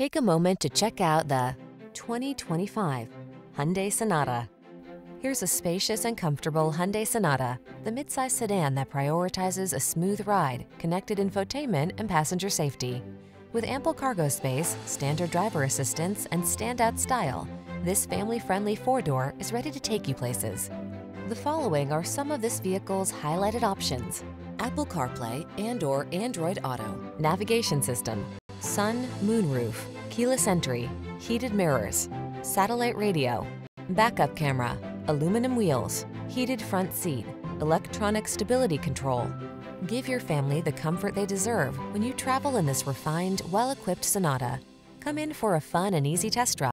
Take a moment to check out the 2025 Hyundai Sonata. Here's a spacious and comfortable Hyundai Sonata, the midsize sedan that prioritizes a smooth ride, connected infotainment, and passenger safety. With ample cargo space, standard driver assistance, and standout style, this family-friendly four-door is ready to take you places. The following are some of this vehicle's highlighted options. Apple CarPlay and or Android Auto, navigation system, sun, moonroof, keyless entry, heated mirrors, satellite radio, backup camera, aluminum wheels, heated front seat, electronic stability control. Give your family the comfort they deserve when you travel in this refined, well-equipped Sonata. Come in for a fun and easy test drive.